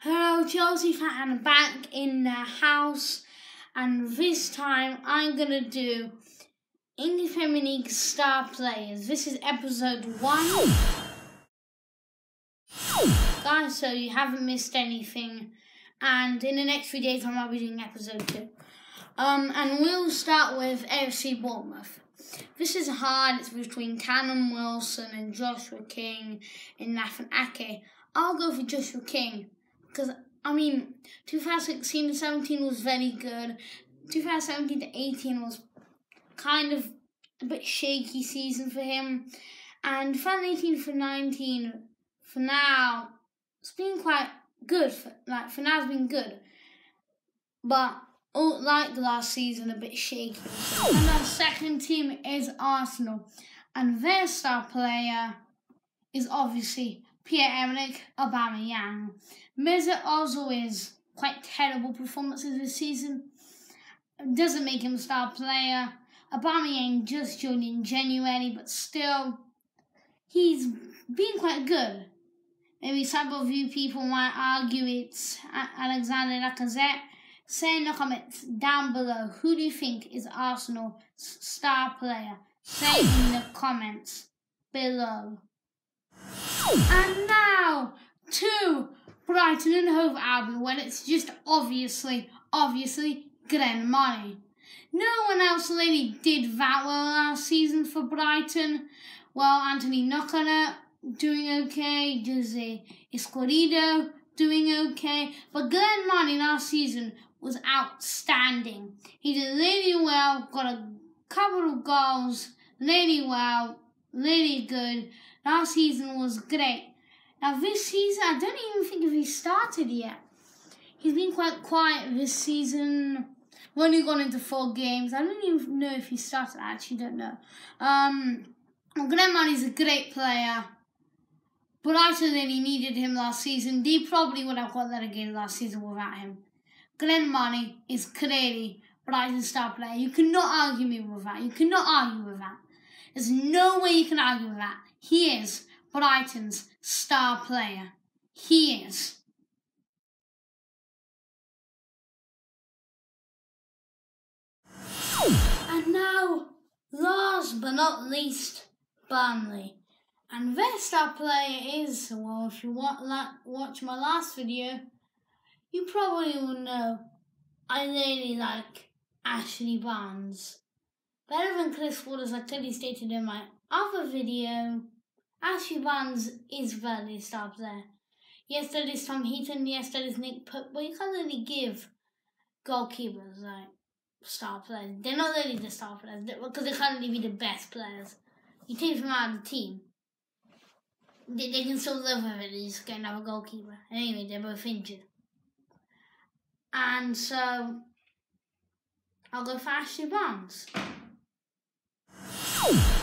Hello, Chelsea fan, back in the house, and this time I'm gonna do English Premier League star players. This is episode one. Guys, so you haven't missed anything, and in the next few days I might be doing episode two. Um, and we'll start with AFC Bournemouth. This is hard. It's between Callum Wilson and Joshua King and Nathan Ake. I'll go for Joshua King because I mean, 2016 to 17 was very good. 2017 to 18 was kind of a bit shaky season for him, and 2018 for 19 for now it's been quite good. For, like for now, it's been good, but oh, like last season, a bit shaky. And our second team is Arsenal, and their star player is obviously Pierre-Emerick Aubameyang. Mesut Ozil's quite terrible performances this season doesn't make him a star player. Aubameyang just joined in January, but still, he's been quite good. Maybe some of you people might argue it's Alexander Lacazette. Say in the comments down below who do you think is Arsenal's star player. Say in the comments below. And now to Brighton and Hove Albion when it's just obviously, obviously Glenn Murray. No one else really did that well last season for Brighton. Well, Anthony Knockaert doing okay, Jose Izquierdo doing okay, but Glenn Murray last season was outstanding. He did really well, got a couple of goals, really well, really good. Last season was great. Now this season, I don't even think if he started yet. He's been quite quiet this season. We've only gone into four games. I don't even know if he started. I actually don't know. Um, Glenn is a great player. But I really needed him last season. They probably would have got that again last season without him. Glenn Murray is clearly Brighton's star player. You cannot argue me with that. You cannot argue with that. There's no way you can argue with that. He is Brighton's star player. He is. And now, last but not least, Burnley. And their star player is, well, if you want, watch my last video, you probably will know I really like Ashley Barnes. Better than Chris Wood, as I clearly stated in my other video, Ashley Barnes is player. Yes, there is Tom Heaton, yes, there is Nick Pope, but you can't really give goalkeepers like star players. They're not really the star players because they can't really be the best players. You take them out of the team. They, they can still live with it, they just get another goalkeeper. Anyway, they're both injured. And so, I'll go for Ashley Barnes. Oh!